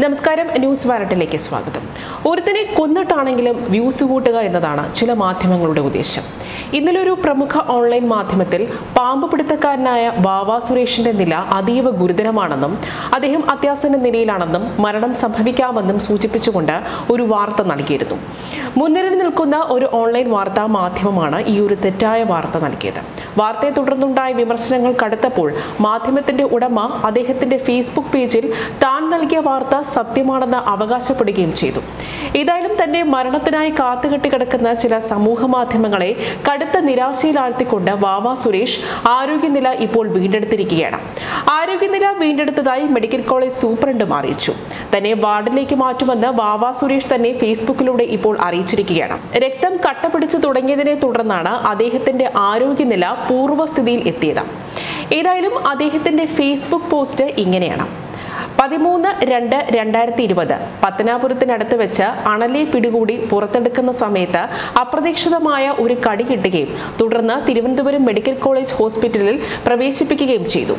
നമസ്കാരം ന്യൂസ് വാരട്ടിലേക്ക് സ്വാഗതം. ഒരുത്തിനെ കൊന്നിട്ടാണെങ്കിലും വ്യൂസ് കൂട്ടുക എന്നതാണ് ചില മാധ്യമങ്ങളുടെ ഉദ്ദേശം. ഇന്നലെ ഒരു പ്രമുഖ ഓൺലൈൻ മാധ്യമത്തിൽ പാമ്പ് പിടുത്തക്കാരനായ ബാവ സുരേഷിന്റെ നില അതീവ ഗുരുതരമാണെന്നും അദ്ദേഹം അത്യാസന്ന നിലയിലാണെന്നും മരണം സംഭവിക്കാമെന്നും സൂചിപ്പിച്ചുകൊണ്ട് ഒരു വാർത്ത നൽകിയിരുന്നു. മുൻനിരയിൽ നിൽക്കുന്ന ഒരു ഓൺലൈൻ വാർത്താ മാധ്യമമാണ് ഈ ഒരു തെറ്റായ വാർത്ത നൽകിയത്. വാർത്തയെ തുടർന്നുണ്ടായ വിമർശനങ്ങൾ കടുത്തപ്പോൾ മാധ്യമത്തിന്റെ ഉടമ അദ്ദേഹത്തിന്റെ ഫേസ്ബുക്ക് പേജിൽ താൻ നൽകിയ വാർത്ത സത്യമാണെന്ന് അവകാശപ്പെടുകയും ചെയ്തു. ഏതായാലും തന്നെ മരണത്തിനായി കാത്തുകെട്ടി കിടക്കുന്ന ചില സമൂഹ മാധ്യമങ്ങളെ കടുത്ത നിരാശയിലാഴ്ത്തിക്കൊണ്ട് വാവ സുരേഷ് ആരോഗ്യനില ഇപ്പോൾ വീണ്ടെടുത്തിരിക്കുകയാണ്. ആരോഗ്യനില വീണ്ടെടുത്തതായി മെഡിക്കൽ കോളേജ് സൂപ്രണ്ടും അറിയിച്ചു. തന്നെ വാർഡിലേക്ക് മാറ്റുമെന്ന് വാവ സുരേഷ് തന്നെ ഫേസ്ബുക്കിലൂടെ ഇപ്പോൾ അറിയിച്ചിരിക്കുകയാണ്. രക്തം കട്ട പിടിച്ചു തുടങ്ങിയതിനെ തുടർന്നാണ് അദ്ദേഹത്തിന്റെ ആരോഗ്യനില പൂർവസ്ഥിതിയിൽ എത്തിയത്. ഏതായാലും അദ്ദേഹത്തിന്റെ ഫേസ്ബുക്ക് പോസ്റ്റ് ഇങ്ങനെയാണ്. പതിമൂന്ന് രണ്ട് രണ്ടായിരത്തി ഇരുപത് പത്തനാപുരത്തിനടുത്ത് വെച്ച് അണലി പിടികൂടി പുറത്തെടുക്കുന്ന സമയത്ത് അപ്രതീക്ഷിതമായ ഒരു കടി കിട്ടുകയും തുടർന്ന് തിരുവനന്തപുരം മെഡിക്കൽ കോളേജ് ഹോസ്പിറ്റലിൽ പ്രവേശിപ്പിക്കുകയും ചെയ്തു.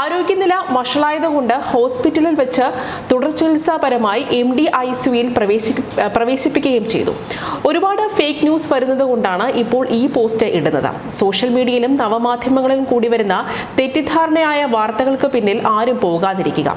ആരോഗ്യനില വഷളായതുകൊണ്ട് ഹോസ്പിറ്റലിൽ വെച്ച് തുടർ ചികിത്സാപരമായി എം ഡി ഐ സിയിൽ പ്രവേശിപ്പിക്കുകയും ചെയ്തു. ഒരുപാട് ഫേക്ക് ന്യൂസ് വരുന്നത് കൊണ്ടാണ് ഇപ്പോൾ ഈ പോസ്റ്റ് ഇടുന്നത്. സോഷ്യൽ മീഡിയയിലും നവമാധ്യമങ്ങളിലും കൂടി വരുന്ന തെറ്റിദ്ധാരണയായ വാർത്തകൾക്ക് പിന്നിൽ ആരും പോകാതിരിക്കുക.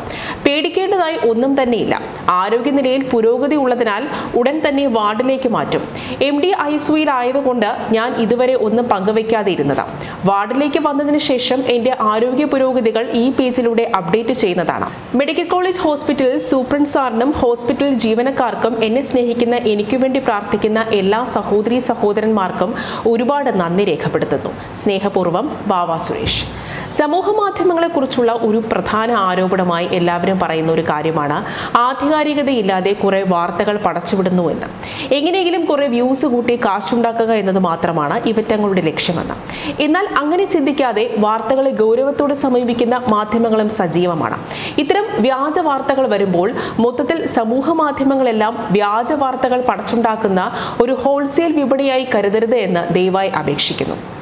പേടിക്കേണ്ടതായി ഒന്നും തന്നെയില്ല. ആരോഗ്യനിലയിൽ പുരോഗതി ഉള്ളതിനാൽ ഉടൻ തന്നെ വാർഡിലേക്ക് മാറ്റും. എം ഡി ഐ സിയിലായതുകൊണ്ട് ഞാൻ ഇതുവരെ ഒന്നും പങ്കുവയ്ക്കാതെ ഇരുന്നത് വാർഡിലേക്ക് വന്നതിന് ശേഷം എന്റെ ആരോഗ്യ പുരോഗതികൾ ഈ പേജിലൂടെ അപ്ഡേറ്റ് ചെയ്യുന്നതാണ്. മെഡിക്കൽ കോളേജ് ഹോസ്പിറ്റലിൽ സൂപ്രണ്ട് സാറിനും ഹോസ്പിറ്റൽ ജീവനക്കാർക്കും എന്നെ സ്നേഹിക്കുന്ന എനിക്കു വേണ്ടി പ്രാർത്ഥിക്കുന്ന എല്ലാ സഹോദരി സഹോദരന്മാർക്കും ഒരുപാട് നന്ദി രേഖപ്പെടുത്തുന്നു. സ്നേഹപൂർവം ബാവ സുരേഷ്. സമൂഹ മാധ്യമങ്ങളെക്കുറിച്ചുള്ള ഒരു പ്രധാന ആരോപണമായി എല്ലാവരും പറയുന്ന ഒരു കാര്യമാണ് ആധികാരികതയില്ലാതെ കുറെ വാർത്തകൾ പടച്ചുവിടുന്നു എന്ന്. എങ്ങനെയെങ്കിലും കുറെ വ്യൂസ് കൂട്ടി കാശുണ്ടാക്കുക എന്നത് മാത്രമാണ് ഇവറ്റങ്ങളുടെ ലക്ഷ്യമെന്ന്. എന്നാൽ അങ്ങനെ ചിന്തിക്കാതെ വാർത്തകളെ ഗൗരവത്തോടെ സമീപിക്കുന്ന മാധ്യമങ്ങളും സജീവമാണ്. ഇത്തരം വ്യാജ വാർത്തകൾ വരുമ്പോൾ മൊത്തത്തിൽ സമൂഹ മാധ്യമങ്ങളെല്ലാം വ്യാജ വാർത്തകൾ പടച്ചുണ്ടാക്കുന്ന ഒരു ഹോൾസെയിൽ വിപണിയായി കരുതരുത് എന്ന് ദയവായി അപേക്ഷിക്കുന്നു.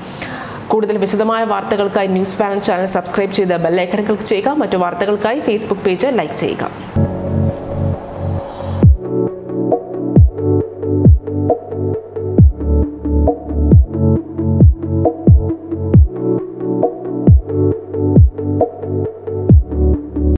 കൂടുതൽ വിശദമായ വാർത്തകൾക്കായി ന്യൂസ് പാനൽ ചാനൽ സബ്സ്ക്രൈബ് ചെയ്ത് ബെല്ലൈക്കൺ ക്ലിക്ക് ചെയ്യുക. മറ്റു വാർത്തകൾക്കായി ഫേസ്ബുക്ക് പേജ് ലൈക്ക് ചെയ്യുക.